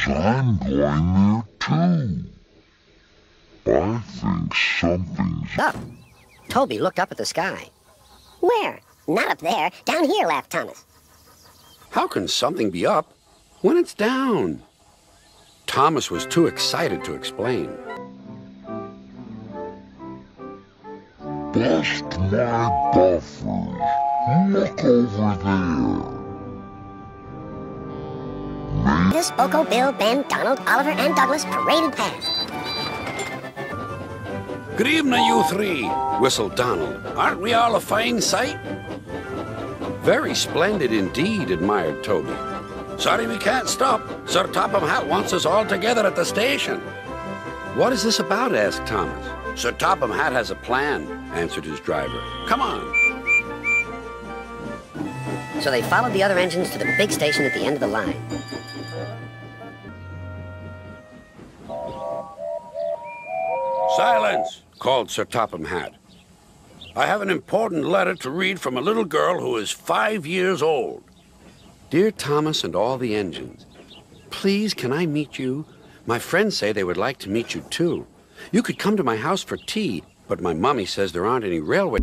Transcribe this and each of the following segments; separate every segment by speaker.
Speaker 1: Because I'm going there too. I think something's
Speaker 2: Up. Toby looked up at the sky.
Speaker 3: Where? Not up there. Down here, laughed Thomas.
Speaker 4: How can something be up when it's down? Thomas was too excited to explain.
Speaker 1: Bust my buffers. Look over there.
Speaker 3: This Oko, Bill, Ben, Donald, Oliver, and Douglas paraded past.
Speaker 4: Good evening, you three, whistled Donald. Aren't we all a fine sight? Very splendid indeed, admired Toby. Sorry we can't stop. Sir Topham Hatt wants us all together at the station. What is this about? asked Thomas. Sir Topham Hatt has a plan, answered his driver. Come on.
Speaker 2: So they followed the other engines to the big station at the end of the line.
Speaker 4: Silence, called Sir Topham Hatt. I have an important letter to read from a little girl who is five years old. Dear Thomas and all the engines, please can I meet you? My friends say they would like to meet you too. You could come to my house for tea, but my mummy says there aren't any railway.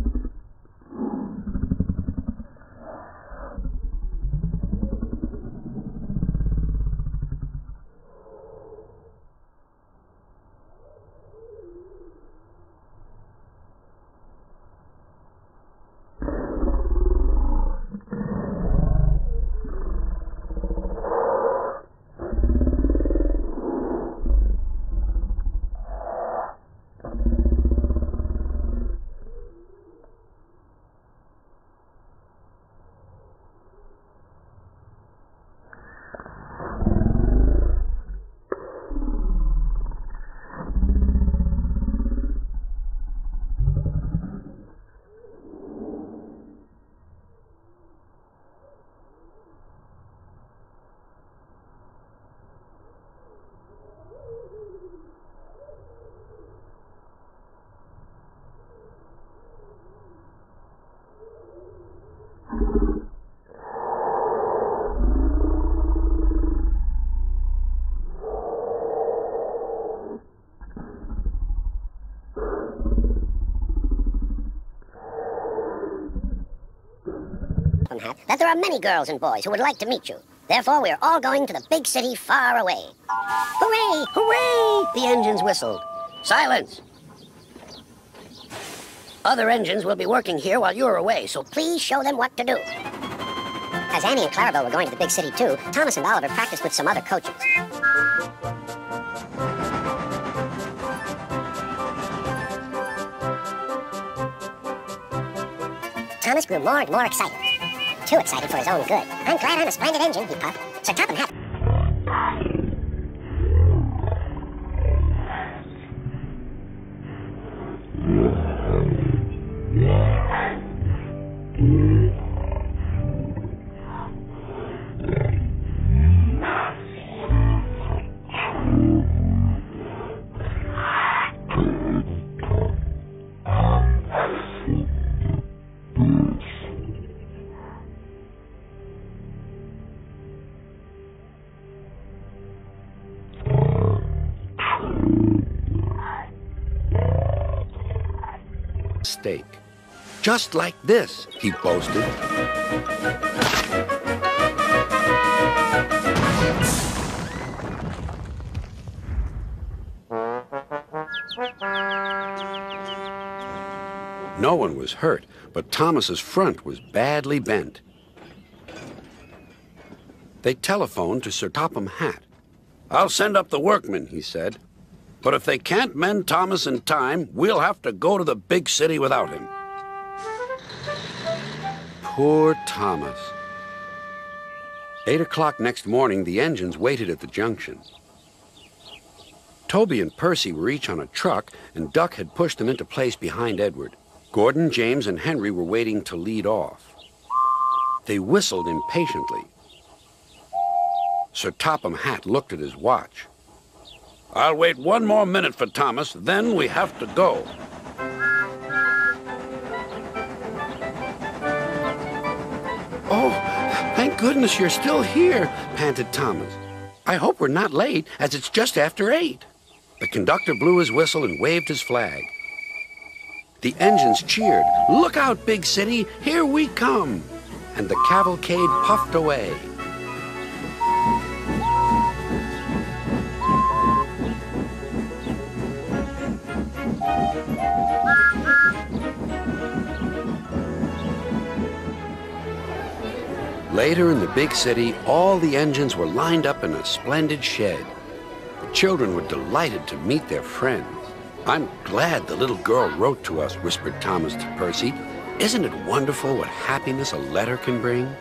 Speaker 3: Hatt, that there are many girls and boys who would like to meet you. Therefore, we are all going to the big city far away. Hooray!
Speaker 2: Hooray! The engines whistled. Silence! Other engines will be working here while you're away, so
Speaker 3: Please show them what to do. As Annie and Clarabelle were going to the big city too, Thomas and Oliver practiced with some other coaches. Thomas grew more and more excited. Too excited for his own good. I'm glad I'm a splendid engine, he puffed. Sir Topham Hatt
Speaker 4: Just like this, he boasted. No one was hurt, but Thomas's front was badly bent. They telephoned to Sir Topham Hatt. I'll send up the workmen, he said. But if they can't mend Thomas in time, we'll have to go to the big city without him. Poor Thomas. Eight o'clock next morning, the engines waited at the junction. Toby and Percy were each on a truck, and Duck had pushed them into place behind Edward. Gordon, James, and Henry were waiting to lead off. They whistled impatiently. Sir Topham Hatt looked at his watch. I'll wait one more minute for Thomas, then we have to go. Oh, thank goodness you're still here, panted Thomas. I hope we're not late, as it's just after eight. The conductor blew his whistle and waved his flag. The engines cheered. Look out, big city, here we come! And the cavalcade puffed away. Later in the big city, all the engines were lined up in a splendid shed. The children were delighted to meet their friends. I'm glad the little girl wrote to us, whispered Thomas to Percy. Isn't it wonderful what happiness a letter can bring?